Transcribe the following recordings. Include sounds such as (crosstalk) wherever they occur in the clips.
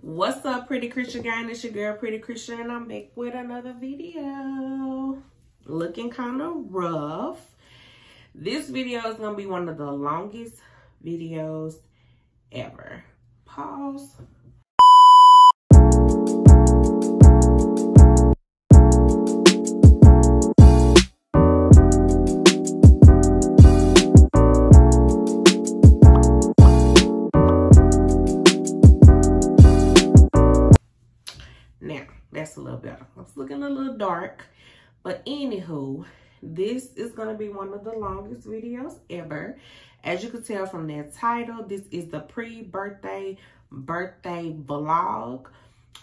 What's up, Pretti Cretia Gang? It's your girl, Pretti Cretia, and I'm back with another video. Looking kind of rough. This video is going to be one of the longest videos ever. Pause. A little dark. But anywho, this is going to be one of the longest videos ever. As you can tell from that title, this is the pre-birthday birthday vlog.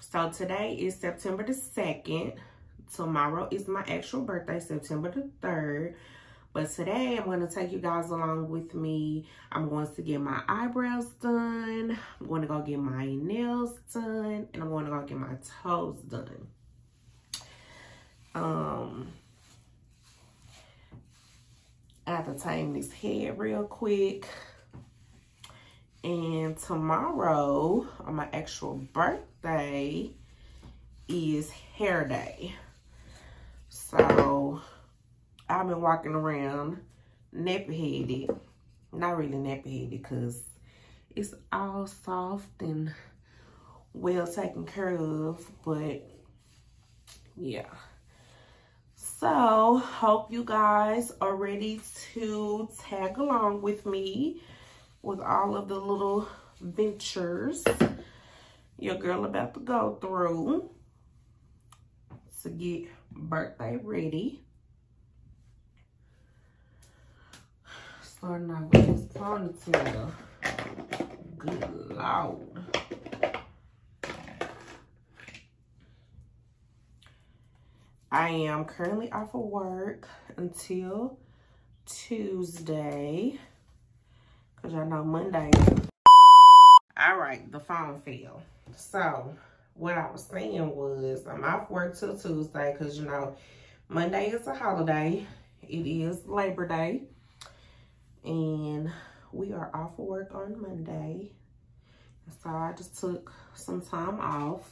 So today is September the 2nd. Tomorrow is my actual birthday, September the 3rd. But today I'm going to take you guys along with me. I'm going to get my eyebrows done. I'm going to go get my nails done. And I'm going to go get my toes done. Um, I have to tame this head real quick. And tomorrow, on my actual birthday, is hair day. So, I've been walking around nappy-headed. Not really nappy-headed because it's all soft and well taken care of. But, yeah. So, hope you guys are ready to tag along with me with all of the little ventures your girl about to go through to get birthday ready. Starting out with this ponytail. Good Lord. I am currently off of work until Tuesday. Because y'all know Monday. All right, the phone fell. So, what I was saying was I'm off work till Tuesday because, you know, Monday is a holiday. It is Labor Day. And we are off of work on Monday. So, I just took some time off.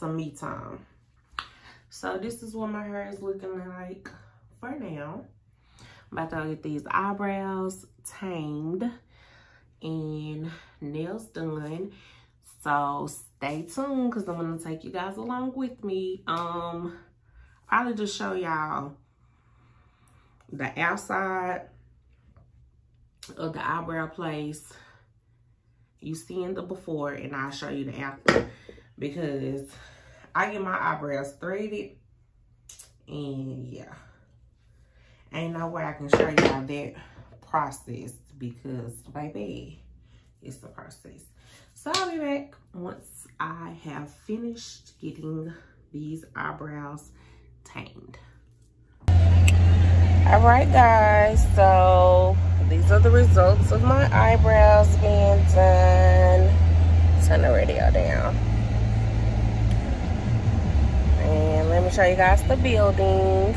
Some me time. So, this is what my hair is looking like for now. I'm about to get these eyebrows tamed and nails done. So stay tuned because I'm going to take you guys along with me. Um, Probably just show y'all the outside of the eyebrow place. You seeing the before and I'll show you the after because I get my eyebrows threaded and yeah. Ain't no way I can show y'all that process because, baby, it's the process. So I'll be back once I have finished getting these eyebrows tamed. All right, guys. So these are the results of my eyebrows being done. Turn the radio down. And let me show you guys the building.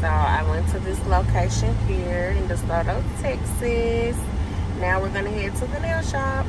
So I went to this location here in DeSoto, Texas. Now we're gonna head to the nail shop.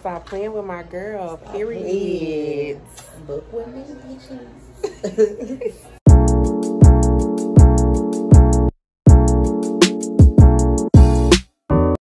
Stop playing with my girl. Period. Book with me, bitches. (laughs)